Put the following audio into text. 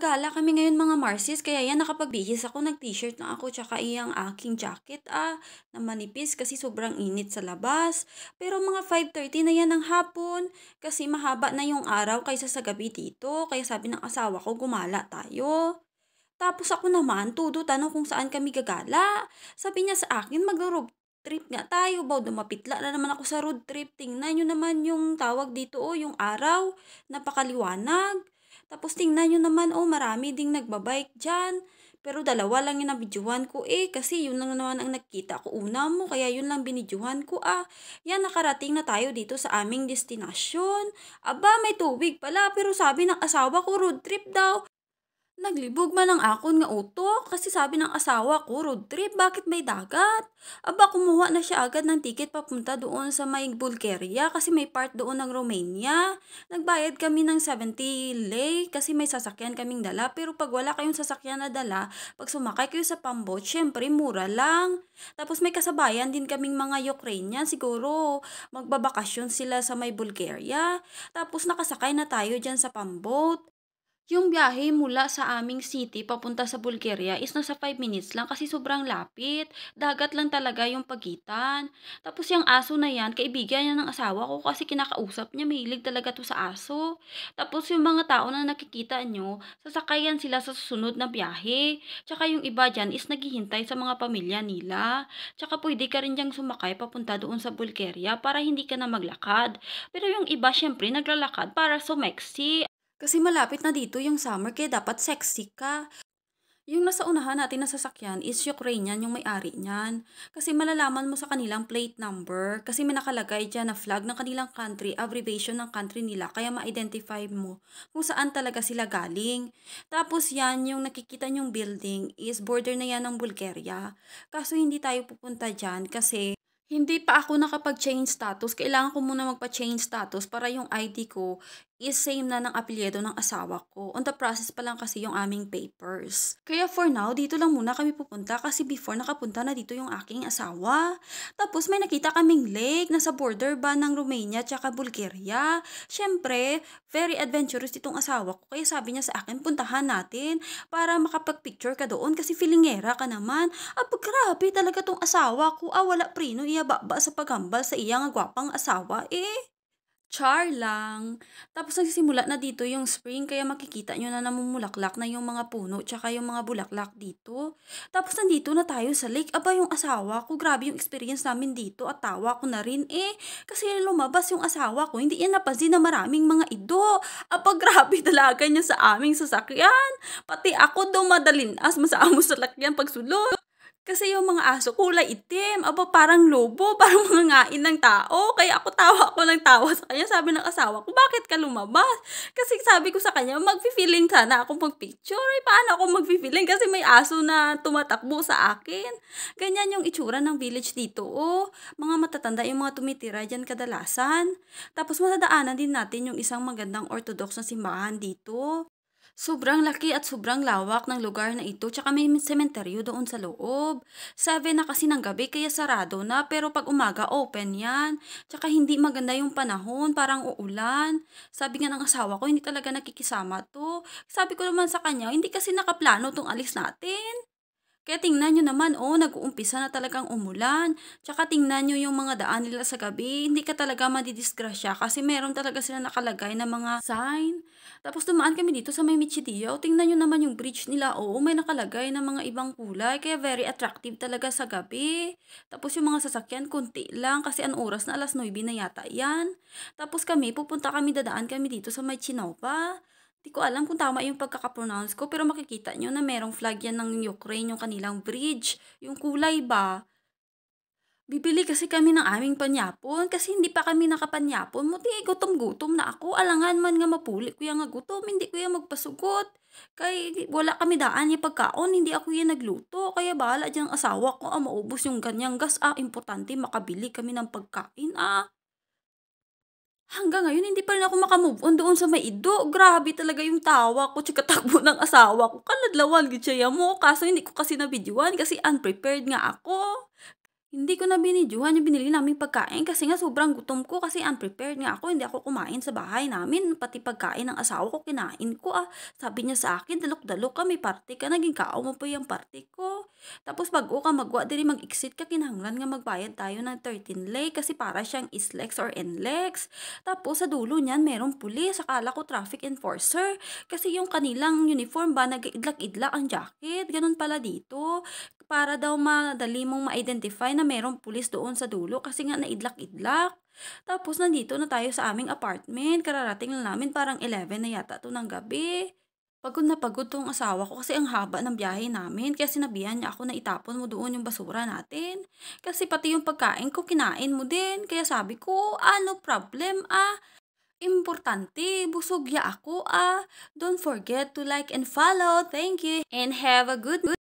Gagala kami ngayon mga Marcies, kaya yan nakapagbihis ako, nag-t-shirt na ako, tsaka iyang aking jacket ah, na manipis kasi sobrang init sa labas. Pero mga 5.30 na yan ng hapon, kasi mahaba na yung araw kaysa sa gabi dito, kaya sabi ng asawa ko, gumala tayo. Tapos ako naman, tudo tanong kung saan kami gagala. Sabi niya sa akin, mag-road trip nga tayo. Baw, dumapitla na naman ako sa road trip. Tingnan nyo naman yung tawag dito, oh, yung araw. Napakaliwanag. Tapos tingnan nyo naman, oh, marami ding nagbabike dyan. Pero dalawa lang yung nabidyohan ko eh, kasi yun lang naman ang nakita ko una mo, kaya yun lang binidyohan ko ah. Yan, nakarating na tayo dito sa aming destinasyon. Aba, may tubig pala, pero sabi ng asawa ko road trip daw. Naglibog man ang akon nga uto kasi sabi ng asawa ko road trip bakit may dagat. Aba kumuha na siya agad ng ticket papunta doon sa may Bulgaria kasi may part doon ng Romania. Nagbayad kami ng 70 lei kasi may sasakyan kaming dala pero pag wala kayong sasakyan na dala, pag sumakay kayo sa pambot, syempre mura lang. Tapos may kasabayan din kaming mga Ukrainian siguro magbabakasyon sila sa may Bulgaria. Tapos nakasakay na tayo dyan sa pambot. Yung biyahe mula sa aming city papunta sa Bulgaria is nasa 5 minutes lang kasi sobrang lapit. Dagat lang talaga yung pagitan. Tapos yung aso na yan, kaibigan niya ng asawa ko kasi kinakausap niya, mahilig talaga to sa aso. Tapos yung mga tao na nakikita nyo, sasakayan sila sa susunod na biyahe. Tsaka yung iba dyan is naghihintay sa mga pamilya nila. Tsaka pwede ka rin diyang sumakay papunta doon sa Bulgaria para hindi ka na maglakad. Pero yung iba syempre naglalakad para sumeksi kasi malapit na dito yung summer kaya dapat sexy ka. Yung nasa unahan natin na sasakyan is Ukrainian yung may-ari niyan. Kasi malalaman mo sa kanilang plate number. Kasi may nakalagay dyan na flag ng kanilang country, abbreviation ng country nila. Kaya ma-identify mo kung saan talaga sila galing. Tapos yan, yung nakikita nyong building is border na yan ng Bulgaria. Kaso hindi tayo pupunta dyan kasi hindi pa ako nakapag-change status. Kailangan ko muna magpa-change status para yung ID ko is same na ng apelyido ng asawa ko. On the process pa lang kasi yung aming papers. Kaya for now, dito lang muna kami pupunta kasi before nakapunta na dito yung aking asawa. Tapos may nakita kaming lake na sa border ba ng Romania tsaka Bulgaria. Siyempre, very adventurous itong asawa ko. Kaya sabi niya sa akin, puntahan natin para makapag-picture ka doon kasi feelingera ka naman. Ah, grabe talaga tong asawa ko. Ah, wala prino iya ba sa paghambal sa iyang gwapang asawa eh. Char lang. Tapos nagsisimula na dito yung spring kaya makikita nyo na namumulaklak na yung mga puno tsaka yung mga bulaklak dito. Tapos nandito na tayo sa lake. Aba yung asawa ko, grabe yung experience namin dito at tawa ko na rin eh. Kasi lumabas yung asawa ko, hindi yan napansin na maraming mga ido. Aba grabe talaga niya sa aming sasakyan. Pati ako daw madalin as masaamo sa lakyan pagsulod. Kasi yung mga aso kulay itim, aba parang lobo, parang mga ngain ng tao. Kaya ako tawa ako ng tawa sa kanya. Sabi ng asawa ko, bakit ka lumabas? Kasi sabi ko sa kanya, mag-feeling sana ako mag-picture. Ay, paano ako mag-feeling? Kasi may aso na tumatakbo sa akin. Ganyan yung itsura ng village dito. Oh, mga matatanda yung mga tumitira dyan kadalasan. Tapos matadaanan din natin yung isang magandang orthodox na simbahan dito. Sobrang laki at sobrang lawak ng lugar na ito tsaka may sementeryo doon sa loob. 7 na kasi ng gabi kaya sarado na pero pag umaga open yan. Tsaka hindi maganda yung panahon, parang uulan. Sabi nga ng asawa ko hindi talaga nakikisama to. Sabi ko naman sa kanya hindi kasi nakaplano tong alis natin. Kaya tingnan nyo naman, oh, nag-uumpisa na talagang umulan. Tsaka tingnan nyo yung mga daan nila sa gabi. Hindi ka talaga madidisgrasya kasi meron talaga sila nakalagay na mga sign. Tapos dumaan kami dito sa may Michidio. Tingnan nyo naman yung bridge nila. Oo, may nakalagay na mga ibang kulay. Kaya very attractive talaga sa gabi. Tapos yung mga sasakyan, kunti lang. Kasi ang oras na alas 9 na yata yan. Tapos kami, pupunta kami, dadaan kami dito sa may Chinova. Di ko alam kung tama yung pagkakapronounce ko, pero makikita nyo na merong flag yan ng Ukraine, yung kanilang bridge. Yung kulay ba? Bibili kasi kami ng aming panyapon kasi hindi pa kami nakapanyapon. Muti, gutom-gutom na ako. Alangan man nga mapuli ko nga gutom. Hindi ko yung magpasugot. Kay wala kami daan yung pagkaon. Hindi ako yung nagluto. Kaya bahala dyan asawa ko. Ah, maubos yung ganyang gas. Ah, importante makabili kami ng pagkain. Ah. Hanggang ngayon, hindi pa rin ako makamove on doon sa maido. Grabe talaga yung tawa ko, tsaka takbo ng asawa ko. Kaladlawan, gitsaya mo. Kaso hindi ko kasi na nabidyoan kasi unprepared nga ako. Hindi ko na binidyohan yung binili naming pagkain kasi nga sobrang gutom ko kasi unprepared nga ako. Hindi ako kumain sa bahay namin. Pati pagkain ng asawa ko kinain ko ah. Sabi niya sa akin, dalok-dalok ka, may party ka, naging kao mo pa yung party ko. Tapos bago ka magwa, diri mag-exit ka, kinahanglan nga magbayad tayo ng 13 lei kasi para siyang islex or NLEX. Tapos sa dulo niyan, merong pulis. Akala ko traffic enforcer. Kasi yung kanilang uniform ba, nag-idlak-idlak ang jacket. Ganun pala dito para daw madali mong ma-identify na merong pulis doon sa dulo kasi nga naidlak-idlak. Tapos nandito na tayo sa aming apartment. Kararating lang namin parang 11 na yata to ng gabi. Pagod na pagod tong asawa ko kasi ang haba ng biyahe namin. Kaya sinabihan niya ako na itapon mo doon yung basura natin. Kasi pati yung pagkain ko kinain mo din. Kaya sabi ko, ano problem ah? Importante, busog ya ako ah. Don't forget to like and follow. Thank you and have a good